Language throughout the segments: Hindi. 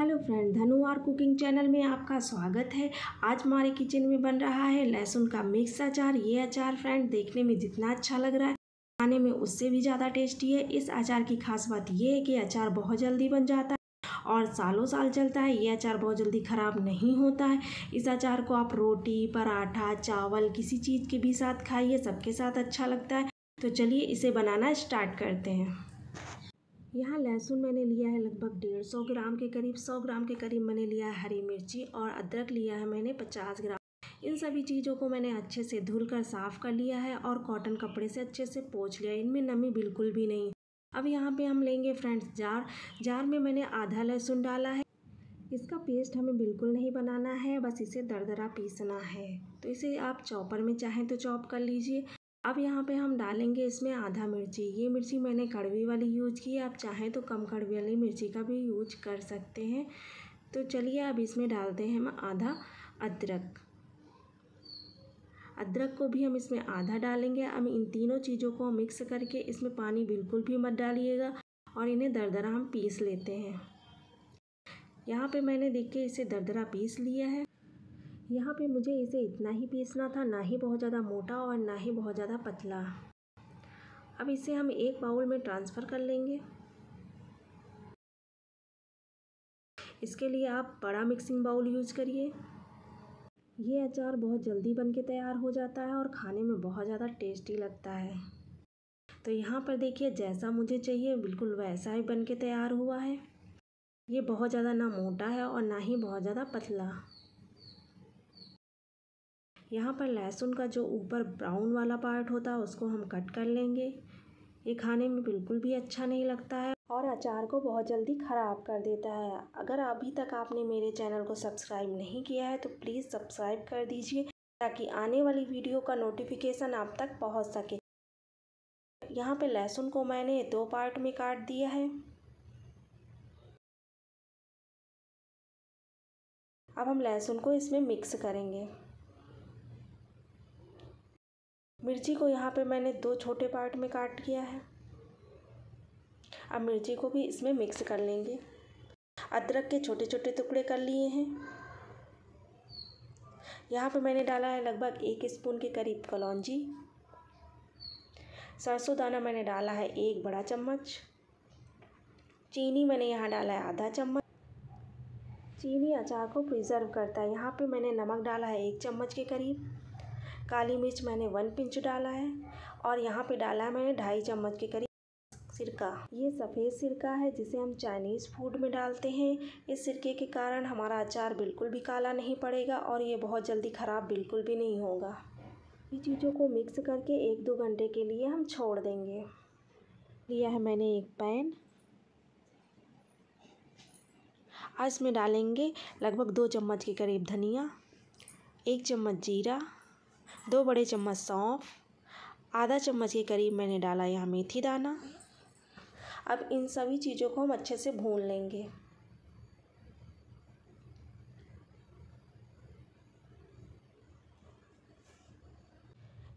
Hello friend Dhanuar cooking channel में आपका स्वागत है। आज हमारे किचन में बन रहा है लहसुन का मिक्स अचार। ये अचार फ्रेंड देखने में जितना अच्छा लग रहा है, खाने में उससे भी ज़्यादा टेस्टी है। इस अचार की खास बात ये है कि अचार बहुत जल्दी बन जाता है और सालों साल चलता है। ये अचार बहुत जल्दी ख़राब नहीं होता है। इस अचार को आप रोटी, पराठा, चावल, किसी चीज़ के भी साथ खाइए, सबके साथ अच्छा लगता है। तो चलिए इसे बनाना स्टार्ट करते हैं। यहाँ लहसुन मैंने लिया है लगभग डेढ़ सौ ग्राम के करीब, सौ ग्राम के करीब मैंने लिया है हरी मिर्ची और अदरक लिया है मैंने पचास ग्राम। इन सभी चीज़ों को मैंने अच्छे से धुल कर साफ़ कर लिया है और कॉटन कपड़े से अच्छे से पोछ लिया इनमें नमी बिल्कुल भी नहीं। अब यहाँ पे हम लेंगे फ्रेंड्स जार। जार में मैंने आधा लहसुन डाला है। इसका पेस्ट हमें बिल्कुल नहीं बनाना है, बस इसे दरदरा पीसना है। तो इसे आप चॉपर में चाहें तो चॉप कर लीजिए। अब यहाँ पे हम डालेंगे इसमें आधा मिर्ची। ये मिर्ची मैंने कड़वी वाली यूज़ की है। आप चाहें तो कम कड़वी वाली मिर्ची का भी यूज़ कर सकते हैं। तो चलिए अब इसमें डालते हैं हम आधा अदरक। अदरक को भी हम इसमें आधा डालेंगे। अब इन तीनों चीज़ों को मिक्स करके इसमें पानी बिल्कुल भी मत डालिएगा और इन्हें दरदरा हम पीस लेते हैं। यहाँ पे मैंने देख के इसे दरदरा पीस लिया है। यहाँ पे मुझे इसे इतना ही पीसना था, ना ही बहुत ज़्यादा मोटा और ना ही बहुत ज़्यादा पतला। अब इसे हम एक बाउल में ट्रांसफ़र कर लेंगे। इसके लिए आप बड़ा मिक्सिंग बाउल यूज़ करिए। ये अचार बहुत जल्दी बन के तैयार हो जाता है और खाने में बहुत ज़्यादा टेस्टी लगता है। तो यहाँ पर देखिए, जैसा मुझे चाहिए, बिल्कुल वैसा ही बन के तैयार हुआ है। ये बहुत ज़्यादा ना मोटा है और ना ही बहुत ज़्यादा पतला। यहाँ पर लहसुन का जो ऊपर ब्राउन वाला पार्ट होता है, उसको हम कट कर लेंगे। ये खाने में बिल्कुल भी अच्छा नहीं लगता है और अचार को बहुत जल्दी ख़राब कर देता है। अगर अभी तक आपने मेरे चैनल को सब्सक्राइब नहीं किया है तो प्लीज़ सब्सक्राइब कर दीजिए, ताकि आने वाली वीडियो का नोटिफिकेशन आप तक पहुँच सके। यहाँ पे लहसुन को मैंने दो पार्ट में काट दिया है। अब हम लहसुन को इसमें मिक्स करेंगे। मिर्ची को यहाँ पे मैंने दो छोटे पार्ट में काट किया है। अब मिर्ची को भी इसमें मिक्स कर लेंगे। अदरक के छोटे छोटे टुकड़े कर लिए हैं। यहाँ पे मैंने डाला है लगभग एक स्पून के करीब कलौजी। सरसों दाना मैंने डाला है एक बड़ा चम्मच। चीनी मैंने यहाँ डाला है आधा चम्मच। चीनी अचार को प्रिजर्व करता है। यहाँ पे मैंने नमक डाला है एक चम्मच के करीब। काली मिर्च मैंने वन पिंच डाला है और यहाँ पे डाला है मैंने ढाई चम्मच के करीब सिरका। ये सफ़ेद सिरका है जिसे हम चाइनीज़ फ़ूड में डालते हैं। इस सिरके के कारण हमारा अचार बिल्कुल भी काला नहीं पड़ेगा और ये बहुत जल्दी ख़राब बिल्कुल भी नहीं होगा। ये चीज़ों को मिक्स करके एक दो घंटे के लिए हम छोड़ देंगे। लिया है मैंने एक पैन। आज इसमें डालेंगे लगभग दो चम्मच के करीब धनिया, एक चम्मच जीरा दो बड़े चम्मच सौंफ, आधा चम्मच के करीब मैंने डाला यहाँ मेथी दाना। अब इन सभी चीज़ों को हम अच्छे से भून लेंगे।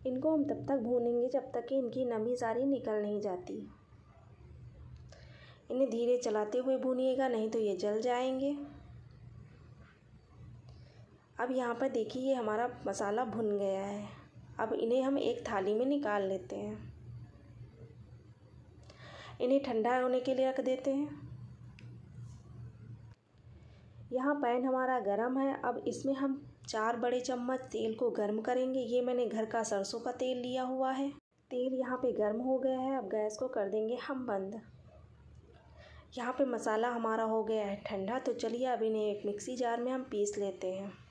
इनको हम तब तक भूनेंगे जब तक कि इनकी नमी सारी निकल नहीं जाती। इन्हें धीरे चलाते हुए भूनिएगा, नहीं तो ये जल जाएँगे। अब यहाँ पर देखिए, ये हमारा मसाला भुन गया है। अब इन्हें हम एक थाली में निकाल लेते हैं। इन्हें ठंडा होने के लिए रख देते हैं। यहाँ पैन हमारा गरम है। अब इसमें हम चार बड़े चम्मच तेल को गर्म करेंगे। ये मैंने घर का सरसों का तेल लिया हुआ है। तेल यहाँ पे गर्म हो गया है। अब गैस को कर देंगे हम बंद। यहाँ पे मसाला हमारा हो गया है ठंडा। तो चलिए अब इन्हें एक मिक्सी जार में हम पीस लेते हैं।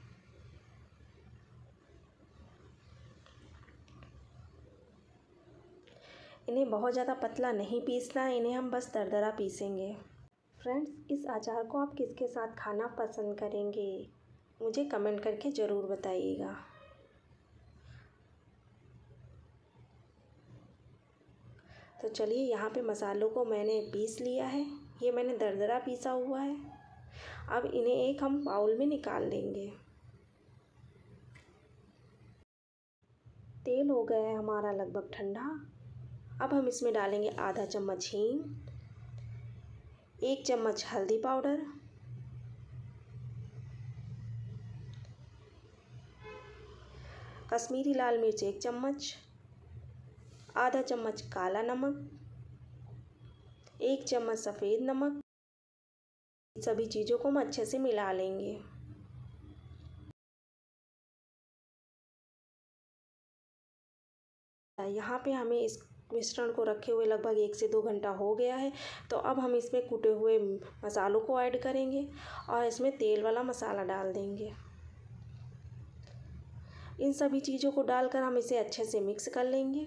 इन्हें बहुत ज़्यादा पतला नहीं पीसना है, इन्हें हम बस दरदरा पीसेंगे। फ्रेंड्स, इस अचार को आप किसके साथ खाना पसंद करेंगे, मुझे कमेंट करके ज़रूर बताइएगा। तो चलिए, यहाँ पे मसालों को मैंने पीस लिया है, ये मैंने दरदरा पीसा हुआ है। अब इन्हें एक हम बाउल में निकाल लेंगे। तेल हो गया है हमारा लगभग ठंडा। अब हम इसमें डालेंगे आधा चम्मच हींग, एक चम्मच हल्दी पाउडर, कश्मीरी लाल मिर्च एक चम्मच, आधा चम्मच काला नमक, एक चम्मच सफ़ेद नमक। सभी चीज़ों को हम अच्छे से मिला लेंगे। यहाँ पे हमें इस मिश्रण को रखे हुए लगभग एक से दो घंटा हो गया है। तो अब हम इसमें कूटे हुए मसालों को ऐड करेंगे और इसमें तेल वाला मसाला डाल देंगे। इन सभी चीज़ों को डालकर हम इसे अच्छे से मिक्स कर लेंगे।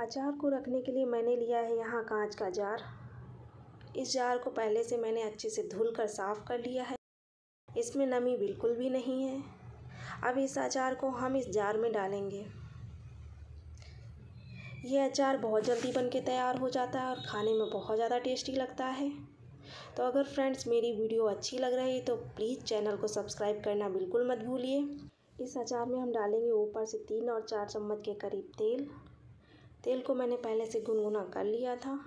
अचार को रखने के लिए मैंने लिया है यहाँ कांच का जार। इस जार को पहले से मैंने अच्छे से धुल कर साफ़ कर लिया है। इसमें नमी बिल्कुल भी नहीं है। अब इस अचार को हम इस जार में डालेंगे। ये अचार बहुत जल्दी बन के तैयार हो जाता है और खाने में बहुत ज़्यादा टेस्टी लगता है। तो अगर फ्रेंड्स मेरी वीडियो अच्छी लग रही है तो प्लीज़ चैनल को सब्सक्राइब करना बिल्कुल मत भूलिए। इस अचार में हम डालेंगे ऊपर से तीन और चार चम्मच के करीब तेल। तेल को मैंने पहले से गुनगुना कर लिया था।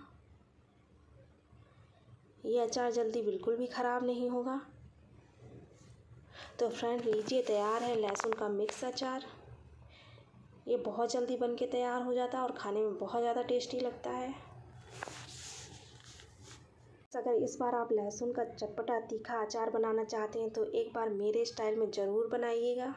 ये अचार जल्दी बिल्कुल भी ख़राब नहीं होगा। तो फ्रेंड लीजिए, तैयार है। लहसुन का मिक्स अचार। ये बहुत जल्दी बन के तैयार हो जाता है और खाने में बहुत ज़्यादा टेस्टी लगता है। अगर इस बार आप लहसुन का चटपटा तीखा अचार बनाना चाहते हैं तो एक बार मेरे स्टाइल में ज़रूर बनाइएगा।